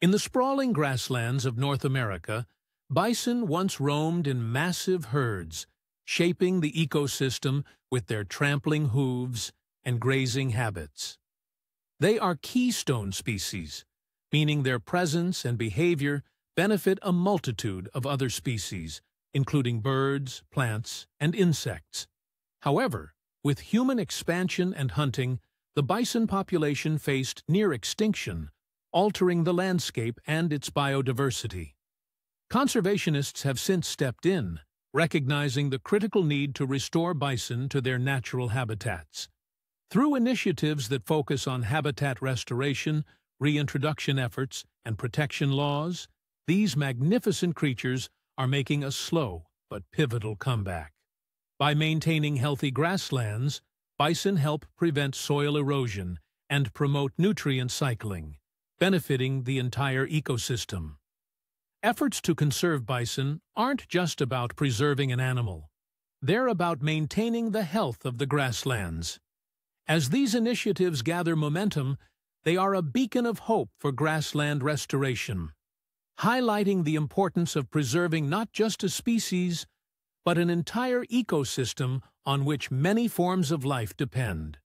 In the sprawling grasslands of North America, bison once roamed in massive herds, shaping the ecosystem with their trampling hooves and grazing habits. They are keystone species, meaning their presence and behavior benefit a multitude of other species, including birds, plants, and insects. However, with human expansion and hunting, the bison population faced near extinction, altering the landscape and its biodiversity. Conservationists have since stepped in, recognizing the critical need to restore bison to their natural habitats. Through initiatives that focus on habitat restoration, reintroduction efforts, and protection laws, these magnificent creatures are making a slow but pivotal comeback. By maintaining healthy grasslands, bison help prevent soil erosion and promote nutrient cycling, benefiting the entire ecosystem. Efforts to conserve bison aren't just about preserving an animal. They're about maintaining the health of the grasslands. As these initiatives gather momentum, they are a beacon of hope for grassland restoration, highlighting the importance of preserving not just a species, but an entire ecosystem on which many forms of life depend.